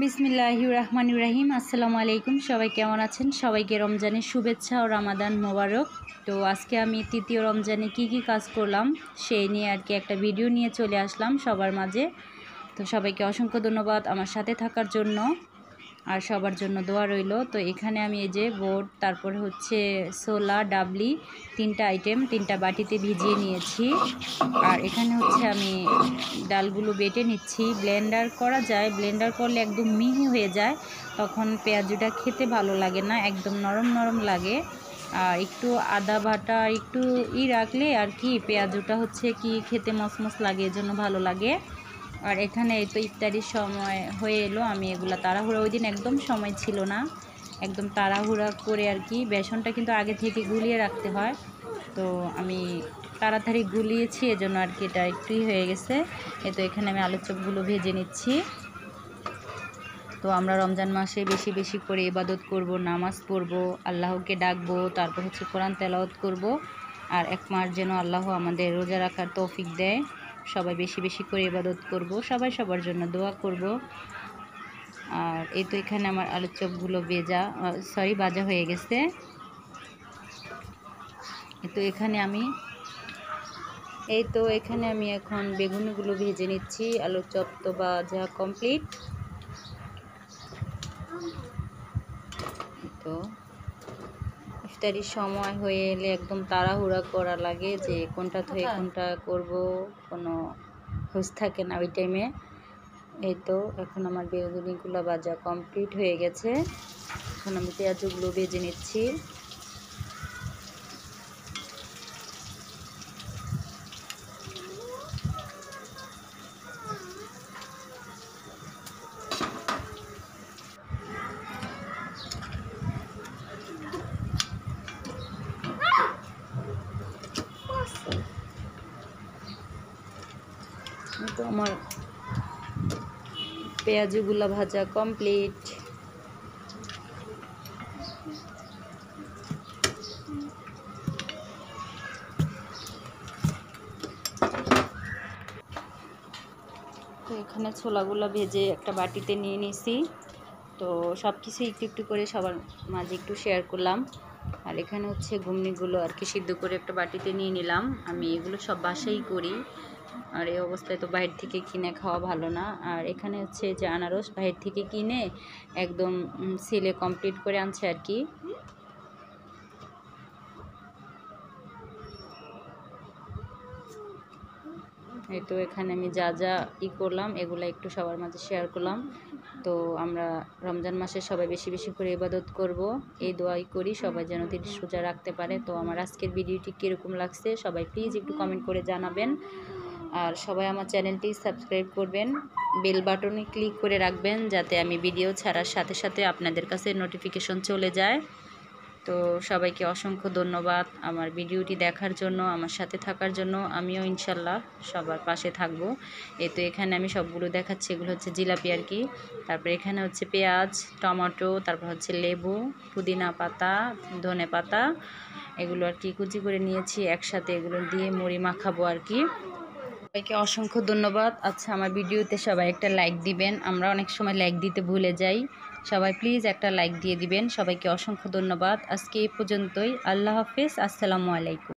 বিসমিল্লাহ রহমান ইব্রাহিম আসসালামু আলাইকুম। সবাই কেমন আছেন? সবাইকে রমজানের শুভেচ্ছা ও রামাদান মোবারক। তো আজকে আমি তৃতীয় রমজানে কি কি কাজ করলাম সেই নিয়ে আর কি একটা ভিডিও নিয়ে চলে আসলাম সবার মাঝে। তো সবাইকে অসংখ্য ধন্যবাদ আমার সাথে থাকার জন্য। আর সবার জন্য দোয়া রইল। তো এখানে আমি এই যে বোর্ড, তারপর হচ্ছে সোলা, ডাবলি, তিনটা আইটেম তিনটা বাটিতে ভিজিয়ে নিয়েছি। আর এখানে হচ্ছে আমি ডালগুলো বেটে নিচ্ছি। ব্লেন্ডার করা যায়, ব্লেন্ডার করলে একদম মিহি হয়ে যায়। তখন পেঁয়াজুটা খেতে ভালো লাগে না, একদম নরম নরম লাগে। আর একটু আদা বাটা একটু ই রাখলে আর কি পেঁয়াজুটা হচ্ছে কি খেতে মসমস লাগে, এজন্য ভালো লাগে। আর এখানে এই তো ইফতারির সময় হয়ে এলো, আমি এগুলো তাড়াহুড়া, ওই দিন একদম সময় ছিল না। একদম তাড়াহুড়া করে আর কি, বেসনটা কিন্তু আগে থেকে গুলিয়ে রাখতে হয়। তো আমি তাড়াতাড়ি গুলিয়েছি, এজন্য আর কি এটা একটুই হয়ে গেছে। এ তো এখানে আমি আলুর চপগুলো ভেজে নিচ্ছি। তো আমরা রমজান মাসে বেশি বেশি করে ইবাদত করব, নামাজ পড়ব, আল্লাহকে ডাকবো, তারপর হচ্ছে কোরআন তেলাওয়াত করব। আর এক মাস যেন আল্লাহ আমাদের রোজা রাখার তৌফিক দেয়। সবাই বেশি বেশি করে ইবাদত করব, সবাই সবার জন্য দোয়া করব। আর এই তো এখানে আমার আলুর চপগুলো বেজা সরি বাজা হয়ে গেছে। তো এখানে আমি, এই তো এখানে আমি এখন বেগুনগুলো ভেজে নিচ্ছি, আলুর চপ তো বাজা কমপ্লিট তো ইফতারির সময় হয়ে এলে একদম তাড়াহুড়া করা লাগে যে কোনটা থেকে কোনটা করব কোনো হুঁশ থাকে না ওই টাইমে এই তো এখন আমার বেগুনিগুলো বাজা কমপ্লিট হয়ে গেছে। এখন আমি পেঁয়াজগুলো ভেজে নিচ্ছি। তো আমার পেঁয়াজগুলো ভাজা কমপ্লিট তো এখানে ছোলাগুলো ভেজে একটা বাটিতে নিয়ে নিছি। তো সব কিছু একটু একটু করে সবার মাঝে একটু শেয়ার করলাম। আর এখানে হচ্ছে ঘুমনিগুলো আর কি সিদ্ধ করে একটা বাটিতে নিয়ে নিলাম। আমি এগুলো সব বাসাই করি। আর এই অবস্থায় তো বাইরে থেকে কিনে খাওয়া ভালো না। আর এখানে হচ্ছে যে আনারস বাইরে থেকে কিনে একদম সিলে কমপ্লিট করে আনছে আর কি। এই তো এখানে আমি যা যা ই করলাম, এগুলো একটু সবার মাঝে শেয়ার করলাম। তো আমরা রমজান মাসে সবাই বেশি বেশি করে ইবাদত করব। এই দোয়াই করি, সবাই যেন তিনি সোজা রাখতে পারে। তো আমার আজকের ভিডিওটি কীরকম লাগছে সবাই প্লিজ একটু কমেন্ট করে জানাবেন। আর সবাই আমার চ্যানেলটি সাবস্ক্রাইব করবেন। বেল বাটনে ক্লিক করে রাখবেন যাতে আমি ভিডিও ছাড়ার সাথে সাথে আপনাদের কাছে নোটিফিকেশন চলে যায়। তো সবাইকে অসংখ্য ধন্যবাদ আমার ভিডিওটি দেখার জন্য, আমার সাথে থাকার জন্য। আমিও ইনশাল্লাহ সবার পাশে থাকব। এ তো এখানে আমি সবগুলো দেখাচ্ছি, এগুলো হচ্ছে জিলাপি আর কি। তারপর এখানে হচ্ছে পেঁয়াজ, টমেটো, তারপর হচ্ছে লেবু, পুদিনা পাতা, ধনে পাতা, এগুলো আর কি কুচি করে নিয়েছি, একসাথে এগুলো দিয়ে মুড়ি মাখাবো আর কি। সবাইকে অসংখ্য ধন্যবাদ। আচ্ছা আমার ভিডিওতে সবাই একটা লাইক দিবেন। আমরা অনেক সময় লাইক দিতে ভুলে যাই। সবাই প্লিজ একটা লাইক দিয়ে দিবেন। সবাইকে অসংখ্য ধন্যবাদ। আজকে এই পর্যন্তই। আল্লাহ হাফিজ। আসসালামু আলাইকুম।